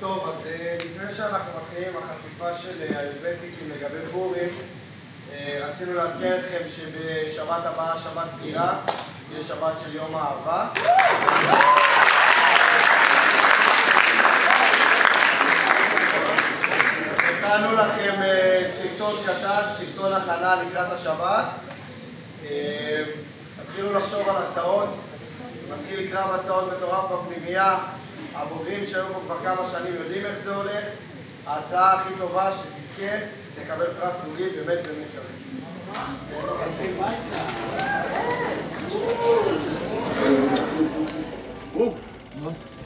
טוב, אז אה, לפני שאנחנו מתחילים עם החשיפה של אה, היובטיקים לגבי פורים, אה, רצינו לעדכן אתכם שבשבת הבאה, שבת סגירה, תהיה שבת של יום האהבה. הכנו לכם סרטון קטן, סרטון הכנה לקראת השבת. תתחילו לחשוב על הצעות, מתחיל לקרב הצעות מטורף בפנימייה. הבוגרים שהיו פה כבר כמה שנים יודעים איך זה הולך. ההצעה הכי טובה שתזכה, תקבל פרס זוגי באמת באמת שווה.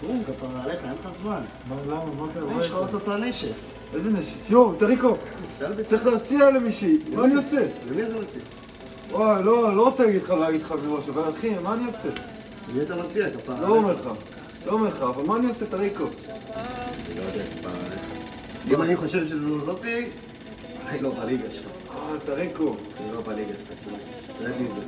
ברום, כפרה עליך, אין לך זמן. מה, למה? מה קרה? יש לך אוטוטו נשף. איזה נשף? יואו, טריקו! מסתלבט? צריך להציע למישהי, מה אני עושה? למי אתה מציע? וואי, לא, לא רוצה להגיד לך להגיד לך מראש, אבל אחי, מה אני עושה? למי אתה מציע, כפרה לא אומר לך. לא אומר לך, אבל מה אני עושה, טריקו? אני לא יודע. אם אני חושב שזו זאתי, אני לא בליגה שלך. אה, טריקו. אני לא בליגה שלך. רד מזה.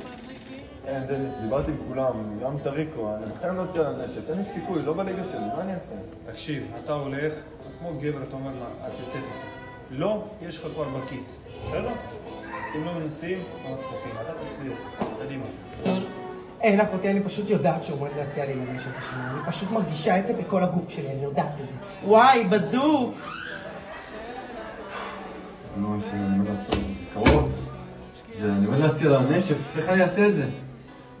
אין, דניס, דיברתי עם כולם, גם טריקו, אני בכלל לא אציע לה נשף, אין לי סיכוי, לא בליגה שלי, מה אני אעשה? תקשיב, אתה הולך, כמו גבר, אתה אומר לה, את יוצאת איתי. לא, יש לך כבר בכיס. בסדר? אם לא מנסים, לא מצליחים. אתה תצליח. קדימה. אין אחותי, אני פשוט יודעת שהוא עומד להציע לי לנשק השני. אני פשוט מרגישה את זה בכל הגוף שלי, אני יודעת את זה. וואי, בדוק! לא, יש לי מה לעשות, זה קרוב. זה, אני עומד להציע לה נשף, איך אני אעשה את זה?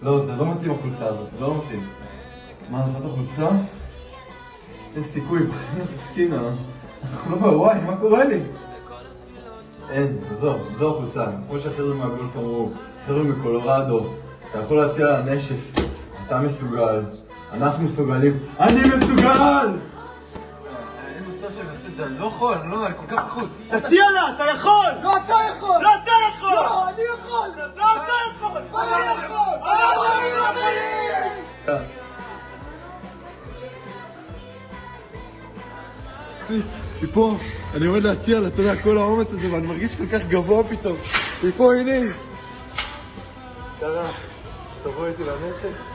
לא, זה לא מתאים החולצה הזאת, זה לא מתאים. מה, לעשות החולצה? אין סיכוי, בחיים לא תסכינה. אנחנו לא בוואי, מה קורה לי? אין, עזוב, עזוב החולצה. כמו שהחבר'ה מהגולף אמרו, חבר'ה מקולורדו, אתה יכול להציע לה נשף, אתה מסוגל, אנחנו מסוגלים, אני מסוגל! אין מצב שאני אעשה את זה, אני לא יכול, אני לא, אני כל כך לחוץ. תציע לה, אתה יכול! לא, אתה יכול! לא, אתה יכול! לא, אני יכול! לא, אתה יכול! אני יכול! אני יכול! ניס, מפה, אני עומד להציע לה, אתה יודע, כל האומץ הזה, ואני מרגיש כל כך גבוה פתאום. מפה, הנה היא. קרה, תבוא איתי לנשק.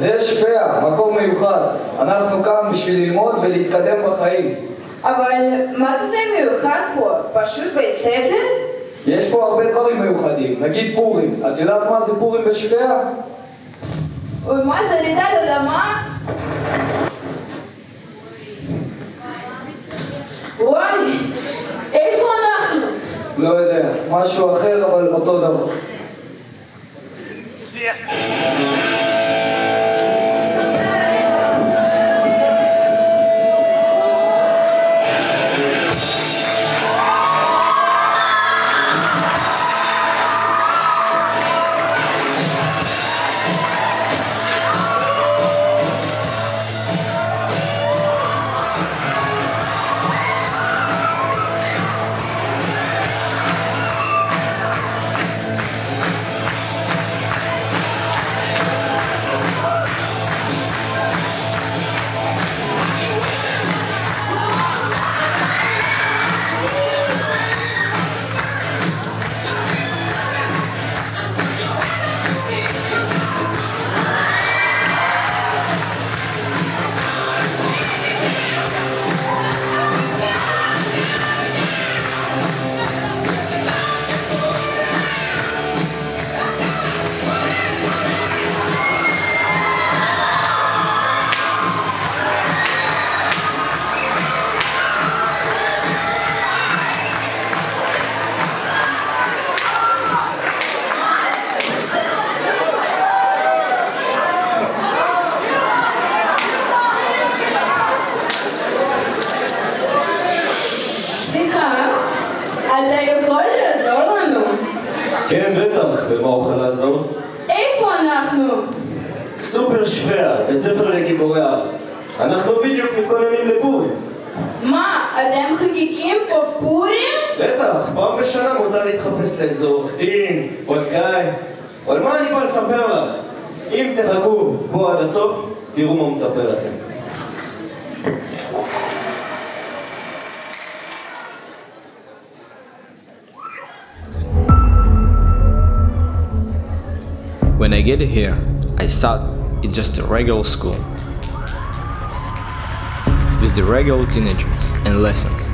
זה שפיה, מקום מיוחד. אנחנו כאן בשביל ללמוד ולהתקדם בחיים. אבל מה זה מיוחד פה? פשוט בית ספר? יש פה הרבה דברים מיוחדים, נגיד פורים. את יודעת מה זה פורים בשפיה? אוי, מה זה רעידת אדמה? וואי, איפה אנחנו? לא יודע, משהו אחר אבל אותו דבר. סליחה, במה אוכל לעזור? איפה אנחנו? סופר שפיה, בית ספר לגיבורי על. אנחנו בדיוק מתכוננים לפורים. מה, אתם חגיגים פה פורים? בטח, פעם בשנה מותר להתחפש לאיזה עורך דין, גיא. אבל מה אני בא לספר לך? אם תחכו פה עד הסוף, תראו מה הוא מצפה לכם. When I get here, I thought it's just a regular school. With the regular teenagers and lessons.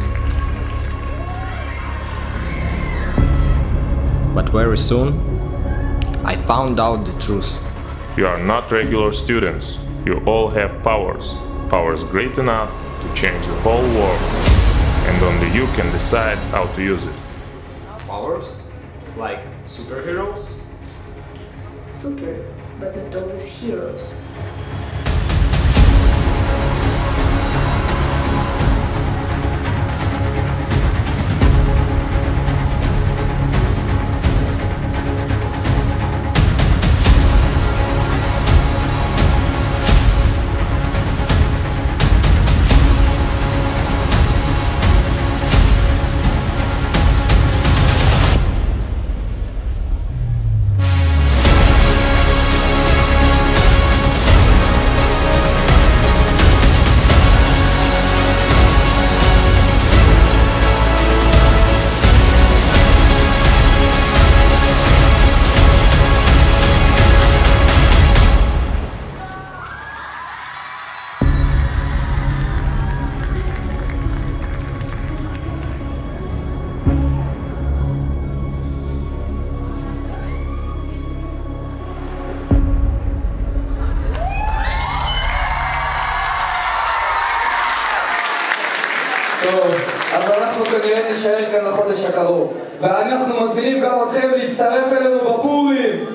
But very soon, I found out the truth. You are not regular students. You all have powers. Powers great enough to change the whole world. And only you can decide how to use it. Powers? Like superheroes? Super, but not always heroes. טוב, אז אנחנו כנראה נישאר כאן לחודש הקרוב. ואנחנו מזמינים גם אתכם להצטרף אלינו בפורים!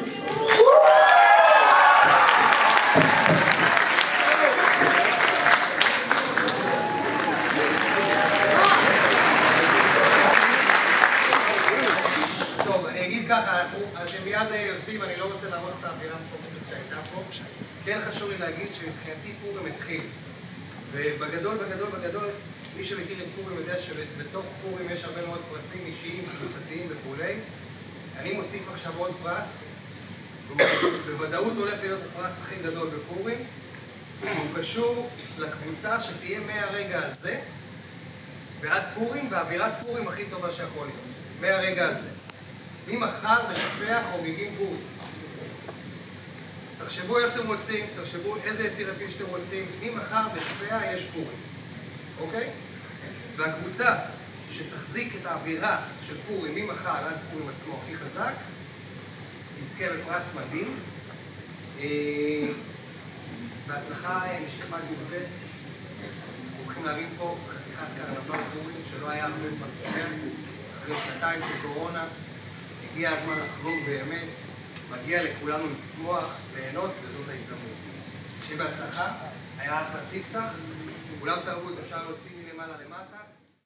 אני לא. כן חשוב לי להגיד שמבחינתי פורים התחיל. ובגדול, בגדול, בגדול, מי שמכיר את פורים יודע שבתוך פורים יש הרבה מאוד פרסים אישיים, קבוצתיים וכולי. אני מוסיף עכשיו עוד פרס, והוא בוודאות הולך להיות הפרס הכי גדול בפורים. הוא קשור לקבוצה שתהיה מהרגע הזה ועד פורים, ואווירת פורים הכי טובה שיכול להיות. מהרגע הזה. ממחר בשפע חוגגים פורים. תחשבו איך אתם רוצים, תחשבו איזה יצירתי שאתם רוצים, ממחר בשפע יש פורים, אוקיי? והקבוצה שתחזיק את האווירה של פורים ממחר עד פורים עצמו הכי חזק, תזכה בפרס מדהים. אה, בהצלחה אה, לשכבת י"ב. הולכים להרים פה חתיכת קרנבל פורים שלא היה הרבה זמן יותר, אחרי שנתיים של קורונה. הגיע הזמן לחלום באמת, מגיע לכולנו לשמוח, ליהנות, וזאת ההזדמנות. שיהיה בהצלחה, היה אחלה ספתח, כולם תרבות, אפשר להוציא מלמעלה למטה.